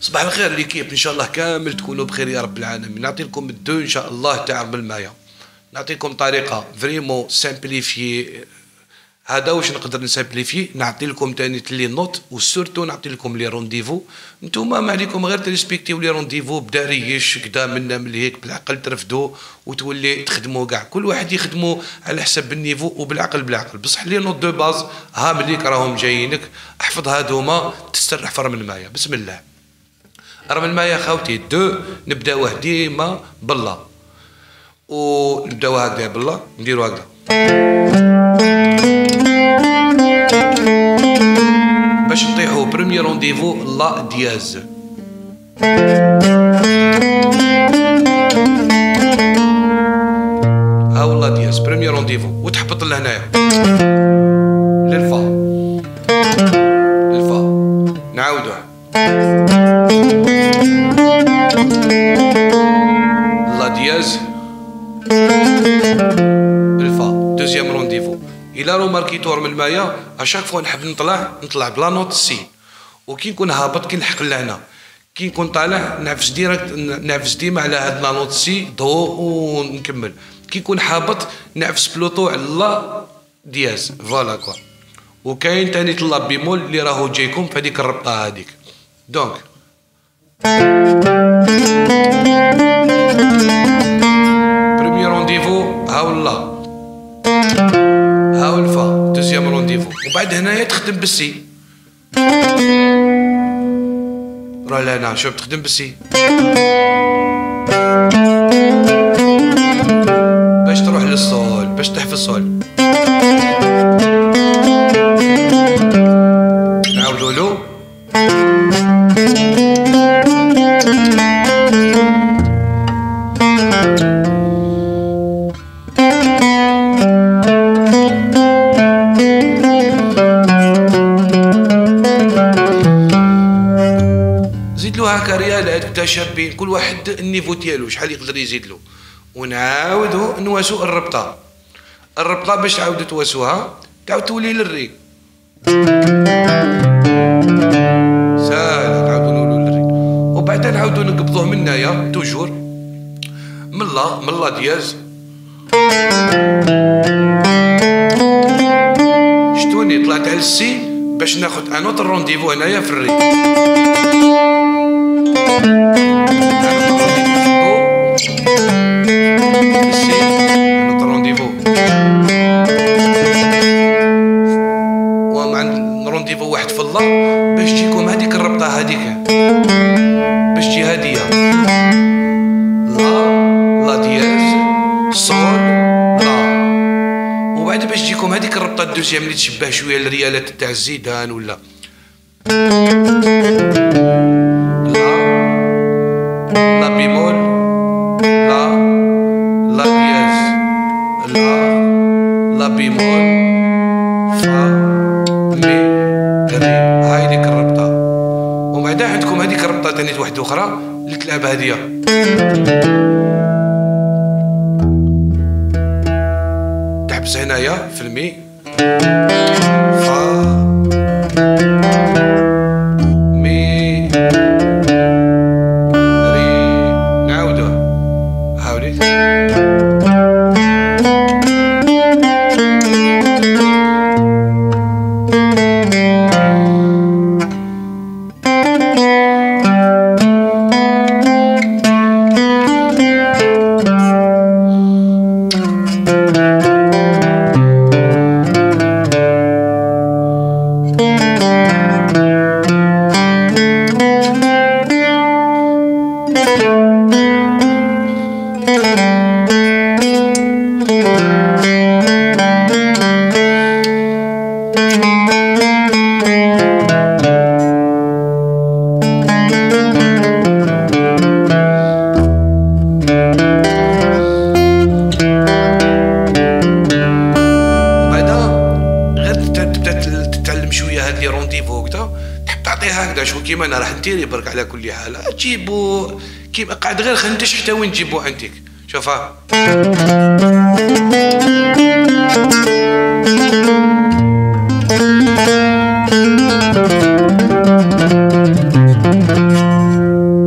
صباح الخير l'équipe إن شاء الله كامل تكونوا بخير يا رب العالمين. نعطي لكم ال deux إن شاء الله تاع رمل المايا نعطيكم طريقة vraiment simplifiée هذا واش نقدر ن simplifier نعطي لكم تاني les notes و surtout نعطي لكم les rendez-vous نتوما ما عليكم غير ت respecter و les rendez-vous بدا ريش كدا منا من هيك بالعقل ترفدو وتولي تخدموا كاع. كل واحد يخدموا على حسب ال niveau وبالعقل بالعقل. بصح les notes de base ها مليك راهم جايينك. احفظ هذوما تسترح فرم المايه بسم الله. رغم المايه خاوتي دو نبداوه ديما بالله. ونبداو هكذا بالله نديرو هكذا. باش نطيحو بريمير رونديفو لا دياز. ها والله دياز بريمير رونديفو وتحبط لهنايا. الفا دوزيام رونديفو الا رو ماركيتور من المايا اشاك فوا نحب نطلع نطلع بلا نوت سي وكي نكون هابط كي نحق لهنا. كي نكون طالع نعفس ديريكت نعفس ديما على هاد la note si do ونكمل. كي نكون هابط نعفس plutôt على la dièse. voilà quoi وكاين تاني la bémol اللي راهو جايكم في هذيك الربطة هذيك. donc ألفا deuxième rendez-vous. وبعد هنايا تخدم بال si راه لا شوف تخدم بالسي باش تروح للصول باش تحفظ الصول هكا ريالات بدا شابين كل واحد ال niveau ديالو شحال يقدر يزيد له ونعاودو نواسو الربطة. الربطة باش تعاودو تواسوها تعاود تولي لل ré. ساهل نعاودو نولو لل ré. وبعدا نعاودو نقبضوه من هنايا toujours. من la من la dièse. شتوني طلعت على ال si باش ناخد un autre rendez-vous هنايا في ال ré. rendez-vous واحد في ال la باش تجيكم هذيك الربطه هذيك تجي هاديه لا لا دياز لا وبعد باش تجيكم هذيك الربطه الدوزيام اللي تشبه شوية الريالات تاع الزيدان ولا تاني واحدة أخرى اللي تلعب هادية تحبس هنايا في المي كيما أنا راح نديري برك على كل حال تجيبو كيبقى قاعد غير خنتش حتى وين تجيبو عندك شوفها.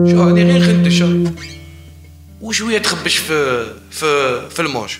شوف هادي غير خندش وشوية تخبش في في في الموج.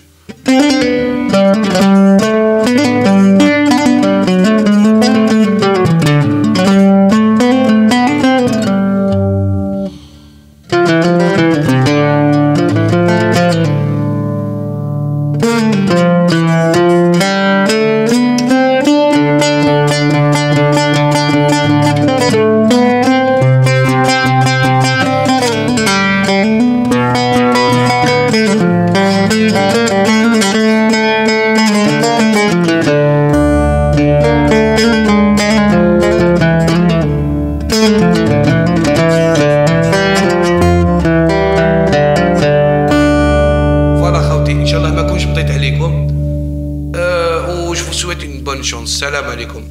شونس السلام عليكم.